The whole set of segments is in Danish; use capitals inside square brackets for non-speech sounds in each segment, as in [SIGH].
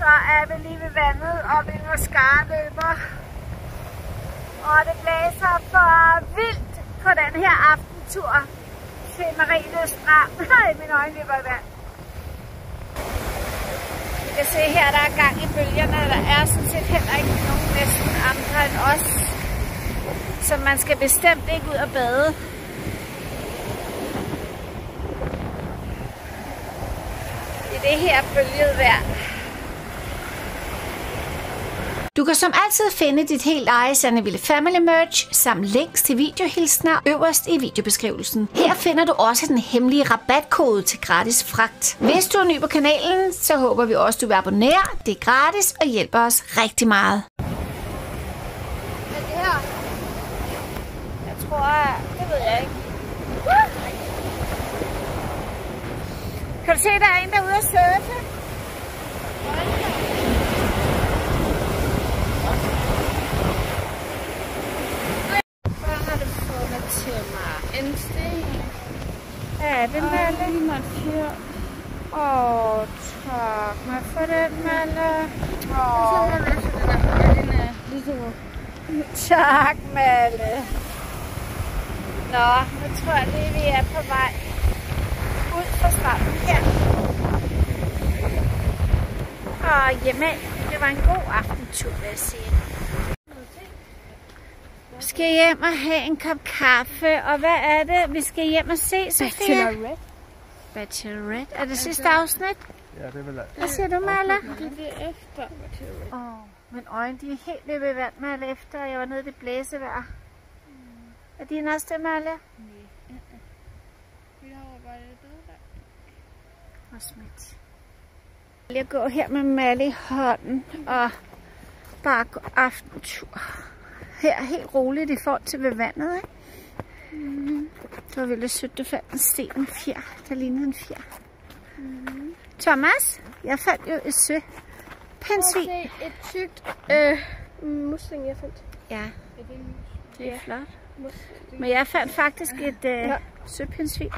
så er vi lige ved vandet, og min mascara løber. Og det blæser for vildt på den her aftentur til Marie Strand. [LAUGHS] Nej, mine øjne løber i vand. Vi kan se her, der er gang i bølgerne. Der er sådan set heller ikke nogen næsten andre end os. Så man skal bestemt ikke ud og bade. I det her bølget vejr. Du kan som altid finde dit helt eget Sanneville Family Merch samt links til videohilsner øverst i videobeskrivelsen. Her finder du også den hemmelige rabatkode til gratis fragt. Hvis du er ny på kanalen, så håber vi også, du vil abonnere. Det er gratis og hjælper os rigtig meget. Men det her, jeg tror, det ved jeg ikke. Kan du se, der er en, der er ude at surfe? Hvad har du fundet til mig? En sten. Er mig fyr. Åh, tak. Jeg få den, Malle? Så Åh, tak, Malle. Nå, nu tror jeg lige, vi er på vej ud fra stranden her. Og hjemme, det var en god aftentur, vil jeg sige. Vi skal hjem og have en kop kaffe, og hvad er det, vi skal hjem og se, Sofia? Bachelorette. Bachelorette. Er det sidste afsnit? Ja, det er vel. Hvad siger du, Malle? Det er efter Bachelorette. Åh, oh, mine øjne de er helt løbet i vand, Malle, efter jeg var nede i det blæsevejr. Er dine også det, Malle? Vi har arbejdet der. Og smidt. Jeg går her med Malle i hånden og bare gå aftentur. Her helt roligt i forhold til ved vandet, ikke? Mm. Det var virkelig sødt, du fandt en sten, en fjer, der lignede en fjer. Mm. Thomas, jeg fandt jo et sø. Pensvin. Se et tykt øh, musling, jeg fandt. Ja, Er det en det er Ja. flot. Men jeg fandt faktisk et øh, Ja. søpindsvin.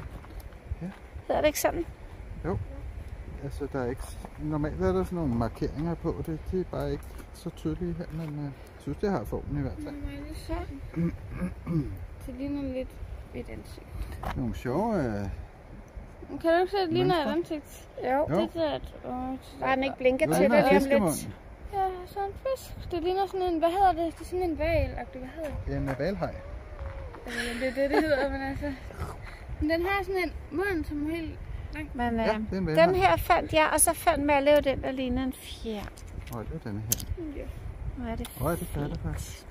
Ja. Hedder det ikke sådan? Altså, der er ikke... Normalt er der sådan nogle markeringer på det. De er bare ikke så tydelige her, men uh, jeg synes, det har formen i hvert fald. [CLEARS THROAT] Det ligner lidt et ansigt. Nogle sjove... Uh, Kan du ikke se, at det ligner et ansigt? Jo. Jo. Det der, og Bare den ikke blinker det til dig lige om lidt. Ja, sådan en fisk. Det ligner sådan en, hvad hedder det? Det er sådan en val -agtig. Hvad hedder det? En uh, valhej. Altså, det er det, det hedder, men altså... Men den har sådan en mund, som er helt... Men øh, Ja, er den her fandt jeg, og så fandt Malle jo den, der ligner en fjer. Åh, det er denne her. Hvor er det? Åh, det kan det faktisk.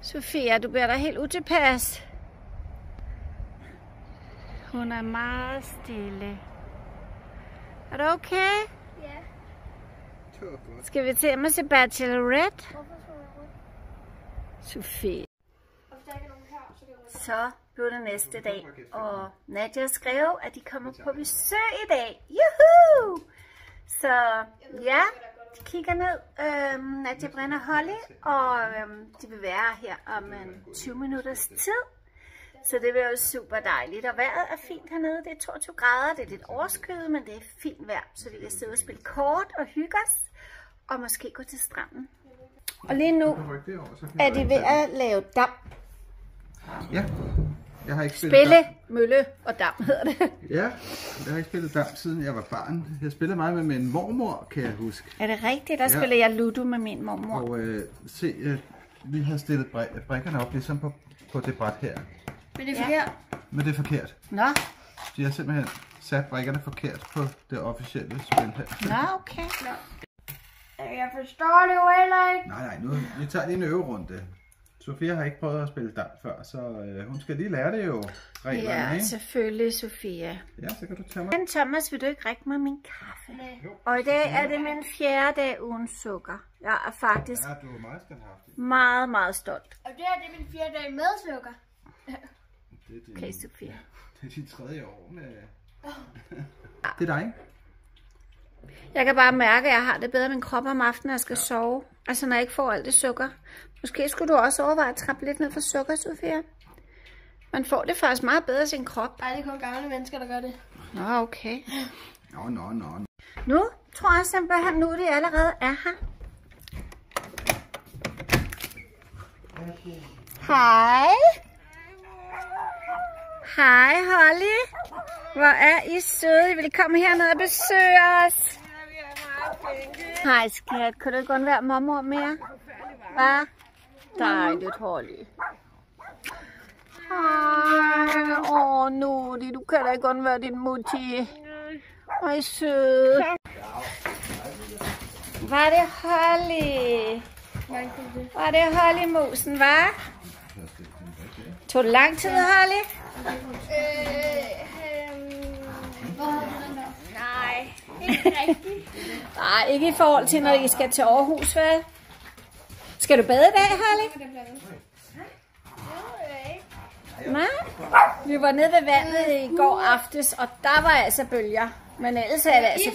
Sofia, du bliver da helt utilpas. Hun er meget stille. Er du okay? Ja. Det var godt. Skal vi til at se Bachelorette? Hvorfor Sofie. Er Så blev det næste dag, og Nadia skrev, at de kommer på besøg i dag. Juhu! Så ja, de kigger ned. Øhm, Nadia brænder Holly, og øhm, de vil være her om en 20 minutters tid. Så det bliver jo super dejligt. Og vejret er fint hernede. Det er 22 grader. Det er lidt overskyet, men det er fint vejr. Så vi kan sidde og spille kort og hygge os. Og måske gå til stranden. Og lige nu er de ved at lave dam. Ja. Jeg har ikke spillet Spille, dam. mølle og dam hedder det. Ja, jeg har ikke spillet dam siden jeg var barn. Jeg spillede meget med min mormor, kan jeg huske. Er det rigtigt? Der Ja. spiller jeg Ludo med min mormor. Og øh, se, øh, vi har stillet bri- brikkerne op ligesom på, på det bræt her. Men det er forkert. Men det er forkert. Nå, De har simpelthen sat brikkerne forkert på det officielle spil her. nå okay. Jeg forstår det jo heller ikke. Nej, nej, nu, vi tager lige en øverunde. Sofia har ikke prøvet at spille dam før, så øh, hun skal lige lære det jo, reglerne, Ja, ikke? selvfølgelig, Sofia. Ja, så kan du tage mig. Men Thomas, vil du ikke række mig min kaffe? Nej. Og i dag er det min fjerde dag uden sukker. Jeg er faktisk Ja, du er meget meget, meget stolt. Og det her det er min fjerde dag med sukker. Det er, din, Okay, Sofia. [LAUGHS] det er dit tredje år med... [LAUGHS] Det er dig? Jeg kan bare mærke, at jeg har det bedre med min krop om aftenen, når jeg skal sove. Altså, når jeg ikke får alt det sukker. Måske skulle du også overveje at trappe lidt ned for sukker, Sofia. Man får det faktisk meget bedre sin krop. Nej, det er kun gamle mennesker, der gør det. Nå, okay. [LAUGHS] Nå, nå, nå. Nu tror jeg simpelthen, nu de allerede er her. Hej. Hej, Holly. Hvor er I søde. I vil komme herned og besøge os. Hej, skat. Kan du ikke undvære mormor mere? Hvad? Dejligt, Holly. Hej. Åh, Nudi, du kan da ikke undvære din mutti. Ej, sød. Var det Holly? Var det Holly musen, var? Tog det lang tid, Holly? Nej. Nej, ikke i forhold til, når I skal til Aarhus, vel? Skal du bade i dag, Holly? Nej. Vi var nede ved vandet i går aftes, og der var altså bølger. Men ellers er det altså...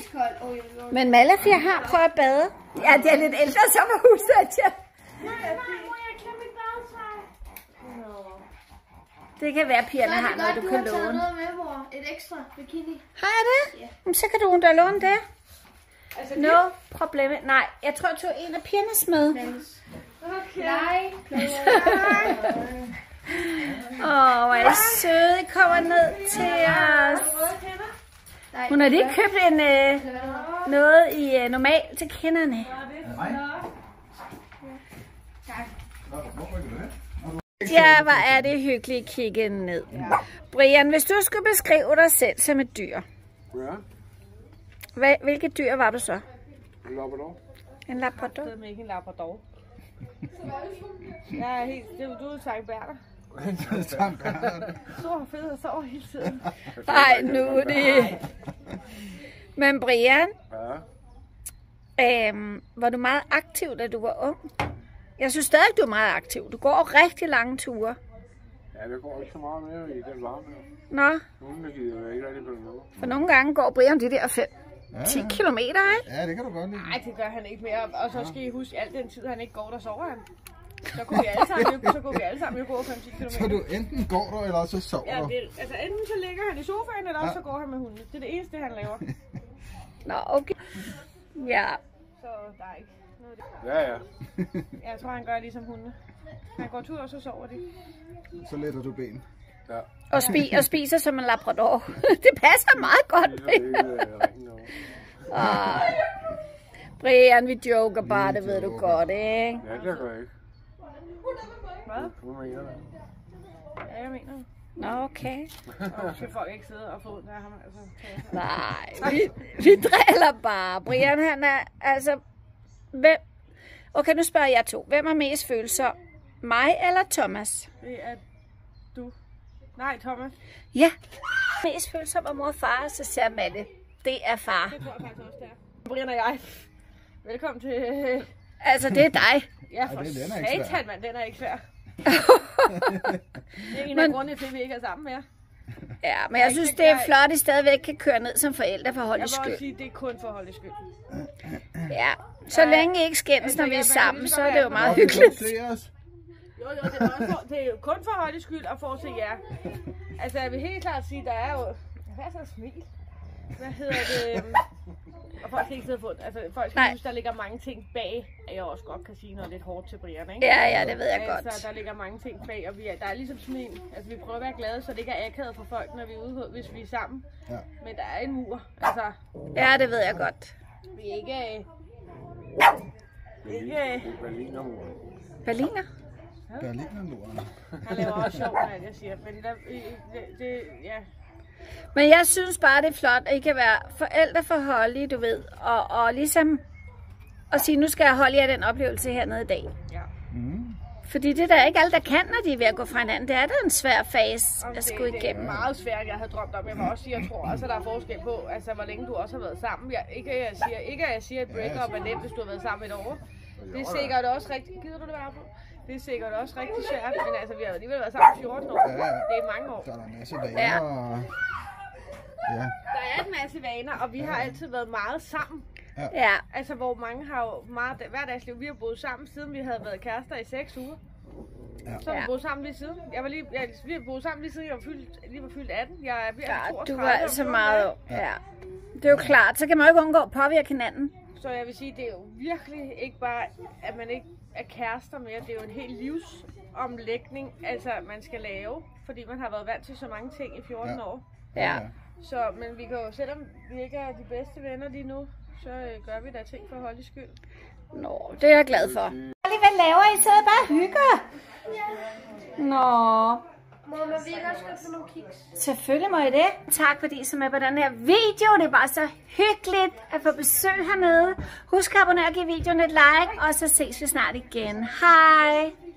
Men Malafia har prøvet at bade. Ja, det er lidt ældre sommerhus, at jeg... Det kan være, at pigerne har noget, du kan låne. noget med, mor. Et ekstra bikini. Har jeg det? Jamen, så kan du da låne det. No problem. Nej, jeg tror, jeg tog en af pigernes med. Nej. [LAUGHS] Åh, oh, hvor er I søde. I kommer ned til os. Hun har lige købt en, øh, noget i øh, normal til kinderne. Ja, hvor er det hyggeligt at kigge ned. Brian, hvis du skulle beskrive dig selv som et dyr, Ja, hvad, hvilket dyr var du så? en labrador. En labrador? med ikke en labrador. Jeg er helt... Det, du er Sankt Berner. Stor fed og sover hele tiden. Nej, nu er det... Men Brian, Ja, øhm, var du meget aktiv, da du var ung? Jeg synes stadig, du er meget aktiv. Du går rigtig lange ture. ja, det går ikke så meget mere i den varme her. Nå, Nogle gider jeg ikke rigtig på noget. for nogle gange går Brian de der 5 Ja, 10 ja. kilometer, ikke? ja, det kan du godt lide. Nej, det gør han ikke mere. Og så skal I huske, al den tid, han ikke går, der sover han. Så kunne vi alle sammen, så kunne vi alle sammen jo gå 5-10 km. Så du enten går du, eller så sover Ja, du. det, altså enten så ligger han i sofaen, eller også så går han med hunden. Det er det eneste, han laver. [LAUGHS] Nå, okay. Ja, Så der er ikke noget af det. Ja, [LAUGHS] ja. Jeg tror, han gør ligesom hundene. Han går tur, og så sover de. Så letter du ben. Ja, og, spi og spiser som en labrador. [LAUGHS] det passer meget godt, det er [LAUGHS] Brian. vi joker bare, det ved du godt, ikke? Ja, det gør jeg ikke. Hvad? Hvad mener du? Ja, jeg mener. Nå, okay. Og skal folk ikke sidde og få ondt af ham, altså. Nej, vi, vi driller bare. Brian, han er, altså... Hvem? Okay, nu spørger jeg to. Hvem er mest følsom? Mig eller Thomas? Det er du. Nej, Thomas. Ja. Mest følsom er mor og far, så siger Malle. Det er far. Det tror jeg faktisk også, det er. Brian og jeg. Velkommen til... Altså, det er dig. Ja, for den er satan, mand. Den er ikke svær. [LAUGHS] det er en af Men- grundene til, at vi ikke er sammen mere. Ja, men jeg synes, det er flot, at I stadigvæk kan køre ned som forældre for Jeg holdets vil også skyld. sige, at det er kun for holdets skyld. Ja. Så længe I ikke skændes, Altså, når vi er sammen, så er det jo meget hyggeligt. Jo, jo, det er, også for, det er jo kun for holdets skyld og for at se jer. Altså, jeg vil helt klart sige, der er jo... Hvad er så smil? Hvad hedder det? [LAUGHS] Og folk skal ikke sidde på Altså, folk skal Nej. huske, der ligger mange ting bag, at jeg også godt kan sige noget lidt hårdt til Brian, ikke? Ja, ja, det ved jeg Altså, godt. der ligger mange ting bag, og vi er, der er ligesom sådan en, altså vi prøver at være glade, så det ikke er akavet for folk, når vi er ude, hvis vi er sammen. Ja. Men der er en mur, altså, Ja, det ved jeg godt. vi er ikke, øh, ikke, Berlinermuren. Berliner? Berlinermuren. han laver også sjov, når jeg siger, men der, det, det, ja, Men jeg synes bare, det er flot, at I kan være forældre for Holly, du ved. Og, og ligesom at sige, nu skal jeg holde jer den oplevelse hernede i dag. ja. Mm. Fordi det er der ikke alle, der kan, når de er ved at gå fra hinanden. Det er da en svær fase Om at det, skulle det er igennem. meget svært, jeg havde drømt om. Jeg må også sige, jeg tror også, at der er forskel på, altså, hvor længe du også har været sammen. Jeg, ikke, at jeg siger, ikke at jeg siger, at breakup er nemt, hvis du har været sammen et år. Det er sikkert også rigtig... Gider du det være på? Det er sikkert også rigtig svært, men altså, vi har alligevel været sammen i 14 år. Ja, ja. Det er mange år. Så er der en masse vaner Ja. og... Ja, Der er en masse vaner, og vi har altid været meget sammen. Ja, Altså, hvor mange har jo meget hverdagsliv. Vi har boet sammen, siden vi havde været kærester i 6 uger. Ja. Så har vi Ja. boet sammen lige siden. Jeg var lige, jeg, vi har boet sammen lige siden jeg var fyldt, lige var fyldt 18. Jeg er ved ja være du 32 var altså 14 meget... dage. Ja, Det er jo klart, så kan man jo ikke undgå at påvirke hinanden. Så jeg vil sige, det er jo virkelig ikke bare, at man ikke er kærester mere. Det er jo en helt livsomlægning, altså man skal lave, fordi man har været vant til så mange ting i 14 Ja. år. Ja. Så, men vi kan jo, selvom vi ikke er de bedste venner lige nu, så øh, gør vi da ting for Hollys skyld. Nå, det er jeg glad for. Holly, hvad laver I? Sidder bare og hygger? Nå, må man vi også gå på nogle kiks? selvfølgelig må I det. Tak fordi I så med på den her video. Det er bare så hyggeligt at få besøg hernede. Husk at abonnere og give videoen et like, og så ses vi snart igen. Hej!